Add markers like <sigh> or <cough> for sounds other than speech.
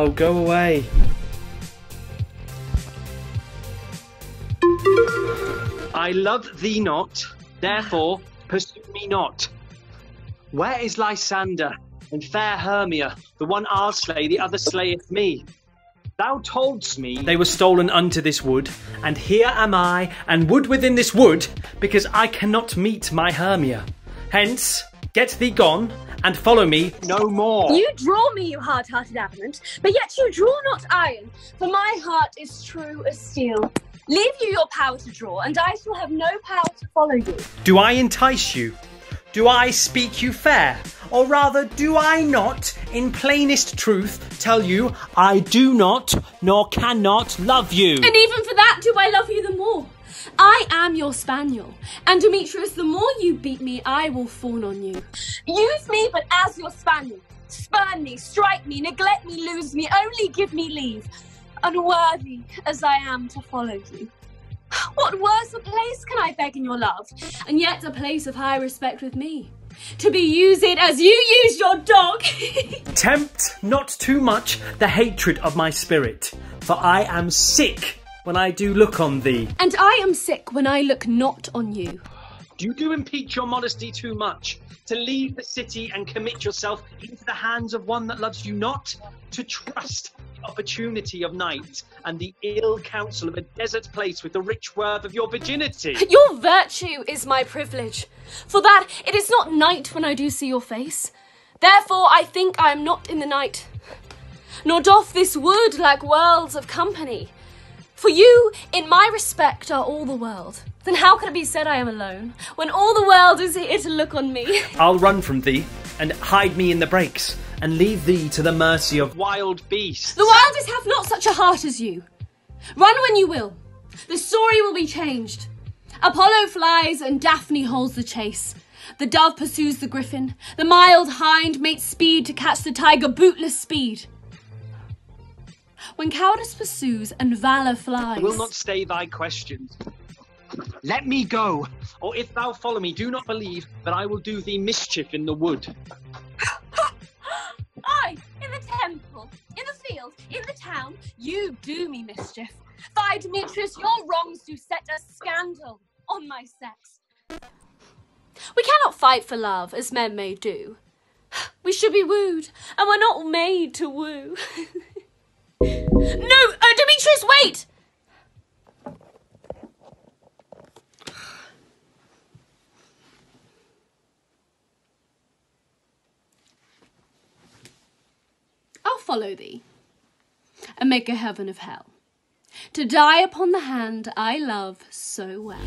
Oh, go away. I love thee not, therefore pursue me not. Where is Lysander and fair Hermia? The one I'll slay, the other slayeth me. Thou toldst me They were stolen unto this wood, and here am I, and wood within this wood, because I cannot meet my Hermia. Hence, get thee gone, and follow me. no more. You draw me, you hard-hearted adamant, but yet you draw not iron, for my heart is true as steel. Leave you your power to draw, and I shall have no power to follow you. Do I entice you? Do I speak you fair? Or rather, do I not, in plainest truth, tell you I do not, nor cannot love you? And even for that do I love you the more. I am your spaniel, and Demetrius, the more you beat me, I will fawn on you. Use me but as your spaniel. Spurn me, strike me, neglect me, lose me, only give me leave. Unworthy as I am to follow you. What worse a place can I beg in your love? And yet a place of high respect with me. To be used as you use your dog. <laughs> Tempt not too much the hatred of my spirit, for I am sick when I do look on thee. and I am sick when I look not on you. Do you do impeach your modesty too much. To leave the city and commit yourself into the hands of one that loves you not, to trust the opportunity of night and the ill counsel of a desert place with the rich worth of your virginity. <laughs> Your virtue is my privilege. For that it is not night when I do see your face. Therefore I think I am not in the night. Nor doth this wood lack worlds of company. For you, in my respect, are all the world. Then how can it be said I am alone, when all the world is here to look on me? <laughs> I'll run from thee, and hide me in the brakes, and leave thee to the mercy of. Wild beasts. The wildest have not such a heart as you. Run when you will. The story will be changed. Apollo flies and Daphne holds the chase. The dove pursues the griffin. The mild hind makes speed to catch the tiger bootless speed. When cowardice pursues and valor flies. I will not stay thy questions. Let me go, or if thou follow me, do not believe that I will do thee mischief in the wood. <laughs> I, in the temple, in the field, in the town, you do me mischief. Thy Demetrius, your wrongs do set a scandal on my sex. We cannot fight for love as men may do. <sighs> We should be wooed, and we're not made to woo. <laughs> No, uh, Demetrius, wait! I'll follow thee, and make a heaven of hell, to die upon the hand I love so well.